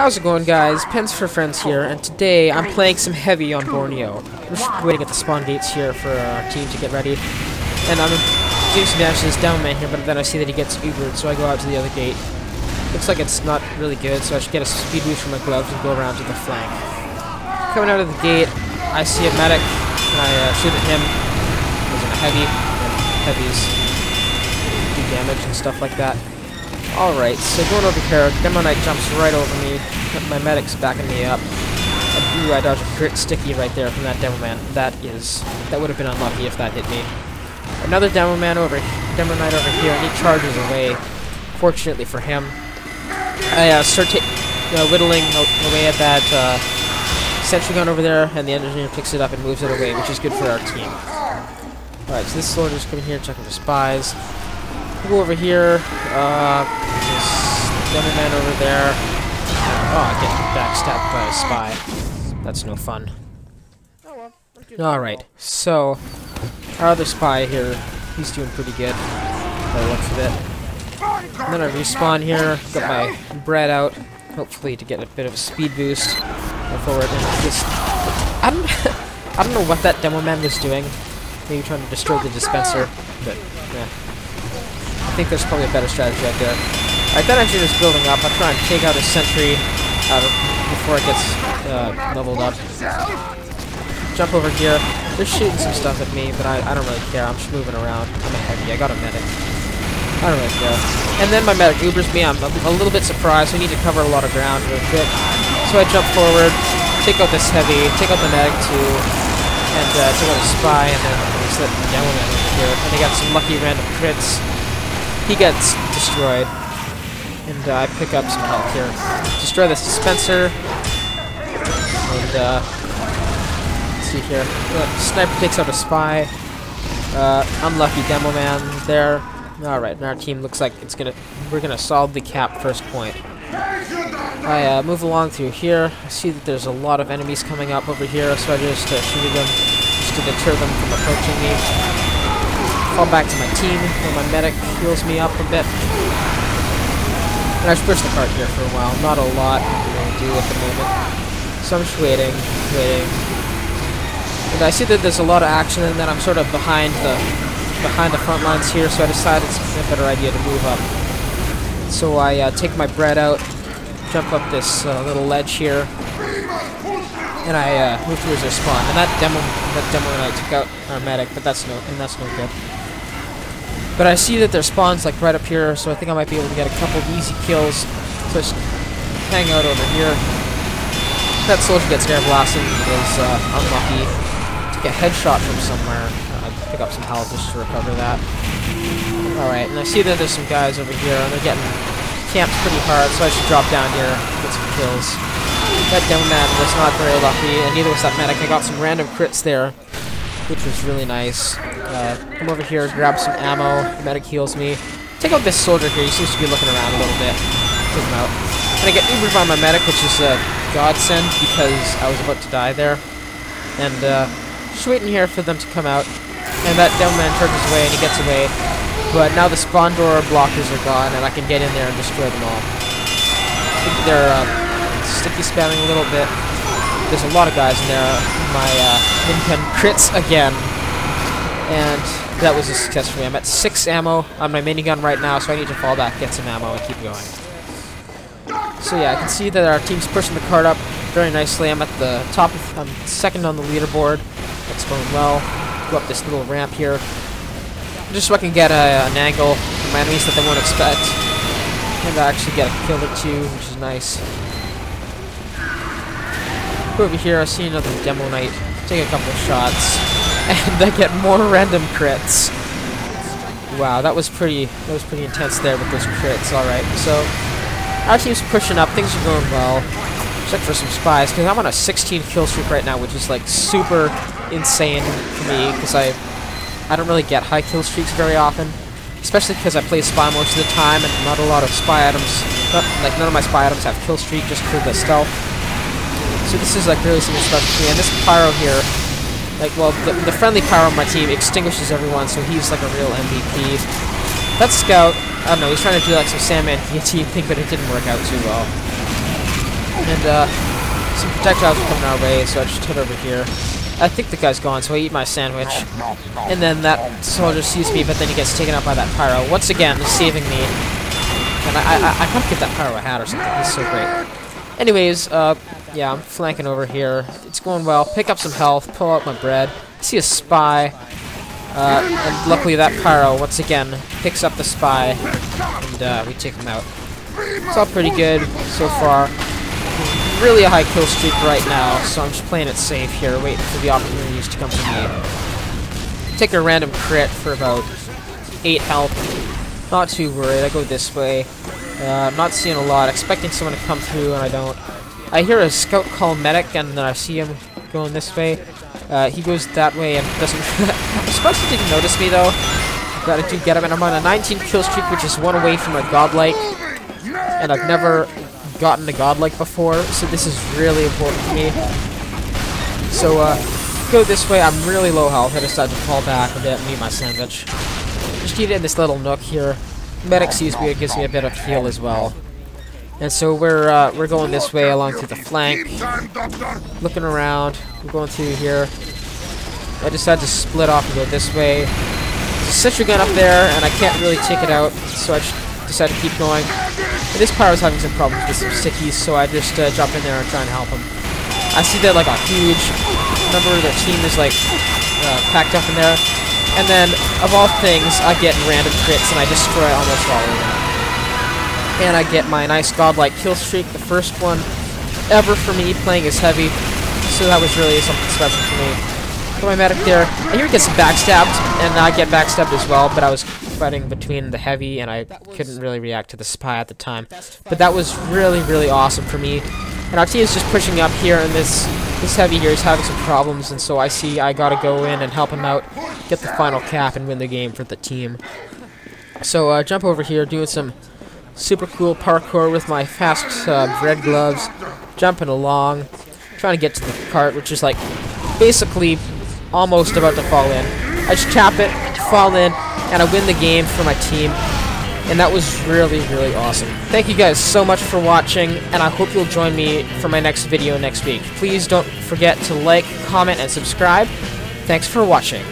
How's it going guys? Pens for Friends here, and today I'm playing some heavy on Borneo. Just waiting at the spawn gates here for our team to get ready. And I'm doing some damage to this demo man here, but then I see that he gets Ubered, so I go out to the other gate. Looks like it's not really good, so I should get a speed boost from my gloves and go around to the flank. Coming out of the gate, I see a medic, and I uh, shoot at him. In a heavy, and heavies do damage and stuff like that. Alright, so going over here, Demo Knight jumps right over me. My medic's backing me up. Ooh, I dodged a crit sticky right there from that Demo Man. That is... That would have been unlucky if that hit me. Another Demo Man over... Demo Knight over here, and he charges away. Fortunately for him. I uh, start uh, whittling away at that uh, sentry gun over there, and the engineer picks it up and moves it away, which is good for our team. Alright, so this soldier's coming here checking for spies. We'll go over here. Uh, there's Demo Man over there. Oh, I get backstabbed by a spy. That's no fun. Alright, so our other spy here, he's doing pretty good by the looks of it. And then I respawn here, got my bread out, hopefully to get a bit of a speed boost. Go forward and just I don't I don't know what that demo man was doing. Maybe trying to destroy the dispenser, but yeah. I think there's probably a better strategy out there. Alright, that engine is building up. I'll try and take out a sentry of, before it gets uh, leveled up. Jump over here. They're shooting some stuff at me, but I, I don't really care. I'm just moving around. I'm a heavy. I got a medic. I don't really care. And then my medic Ubers me. I'm a, a little bit surprised. We need to cover a lot of ground real quick. So I jump forward, take out this heavy, take out the medic too, and uh, take out a spy, and then there's that demo man over here. And they got some lucky random crits he gets destroyed. And uh, I pick up some health here. Destroy this dispenser. And, uh, let's see here. Uh, sniper takes out a spy. Uh, unlucky demo man there. Alright, and our team looks like it's gonna, we're gonna solve the cap first point. I uh, move along through here. I see that there's a lot of enemies coming up over here, so I just uh, shoot them just to deter them from approaching me fall back to my team where my medic heals me up a bit. And I just push the cart here for a while. Not a lot to do at the moment. So I'm just waiting, waiting. And I see that there's a lot of action and then I'm sort of behind the behind the front lines here, so I decided it's a better idea to move up. So I uh, take my bread out, jump up this uh, little ledge here, and I uh, move towards their spawn. And that demo, that demo, and I took out our medic, but that's no, and that's no good. But I see that their spawn's like right up here, so I think I might be able to get a couple easy kills. So just hang out over here. That soldier gets air blasted is uh, unlucky. Take a headshot from somewhere. Uh, pick up some health just to recover that. Alright, and I see that there's some guys over here, and they're getting camped pretty hard, so I should drop down here, get some kills. That demo man was not very lucky, and neither was that medic. I got some random crits there which was really nice. Uh, come over here, grab some ammo. The medic heals me. Take out this soldier here. He seems to be looking around a little bit. Take him out. And I get Ubered by my medic, which is a godsend because I was about to die there. And uh, just waiting here for them to come out. And that demo man charges away and he gets away. But now the spawn door blockers are gone and I can get in there and destroy them all. I think they're uh, sticky spamming a little bit. There's a lot of guys in there. My uh, crits again. And that was a success for me. I'm at 6 ammo on my minigun right now, so I need to fall back, get some ammo, and keep going. So yeah, I can see that our team's pushing the cart up very nicely. I'm at the top, of, I'm second on the leaderboard. That's going well. Go up this little ramp here. Just so I can get a, an angle from enemies that they won't expect. And I actually get a kill or two, which is nice over here, I see another Demo Knight. Take a couple shots. And I get more random crits. Wow, that was pretty that was pretty intense there with those crits. Alright, so our team's pushing up, things are going well. Check for some spies, because I'm on a 16 kill streak right now, which is like super insane for me, because I I don't really get high kill streaks very often. Especially because I play spy most of the time and not a lot of spy items not, like none of my spy items have kill streak just for the stealth. So this is like really something special to me. And this Pyro here, like, well, the, the friendly Pyro on my team extinguishes everyone, so he's like a real MVP. That Scout, I don't know, he's trying to do like some Sandman guillotine thing, but it didn't work out too well. and uh, some projectiles are coming our way, so I just head over here. I think the guy's gone, so I eat my sandwich. And then that soldier sees me, but then he gets taken out by that pyro. Once again, saving me. And I, I, I can't give that pyro a hat or something. He's so great. Anyways, uh, yeah, I'm flanking over here. It's going well. Pick up some health, pull out my bread. See a spy. Uh, and luckily that pyro, once again, picks up the spy. And uh, we take him out. It's all pretty good so far really a high kill streak right now, so I'm just playing it safe here, waiting for the opportunities to come to me. Take a random crit for about 8 health. Not too worried, I go this way. Uh, I'm not seeing a lot, expecting someone to come through and I don't. I hear a scout call medic and then I see him going this way. Uh, he goes that way and doesn't... He didn't notice me though. I do get him, and I'm on a 19 kill streak, which is one away from a godlike. And I've never gotten a godlike before, so this is really important to me. So, uh, go this way. I'm really low health. I decided to fall back a bit and eat my sandwich. Just eat it in this little nook here. Medic sees me, it gives me a bit of heal as well. And so we're uh, we're going this way along to the flank. Looking around. We're going through here. I decided to split off and go this way. There's a sentry gun up there, and I can't really take it out, so I decided to keep going. And this pyro's having some problems with some stickies, so I just uh, in there and try and help him. I see that like a huge number of their team is like uh, packed up in there. And then, of all things, I get random crits and I destroy almost all of them. And I get my nice godlike kill streak, the first one ever for me playing as heavy. So that was really something special for me. Put my medic there. I hear he gets backstabbed, and I get backstabbed as well, but I was fighting between the heavy, and I couldn't really react to the spy at the time. But that was really, really awesome for me. And our team is just pushing up here, and this this heavy here is having some problems, and so I see I gotta go in and help him out, get the final cap, and win the game for the team. So uh, jump over here, doing some super cool parkour with my fast uh, bread gloves, jumping along, trying to get to the cart, which is like basically almost about to fall in. I just tap it, fall in, and I win the game for my team. And that was really, really awesome. Thank you guys so much for watching, and I hope you'll join me for my next video next week. Please don't forget to like, comment, and subscribe. Thanks for watching.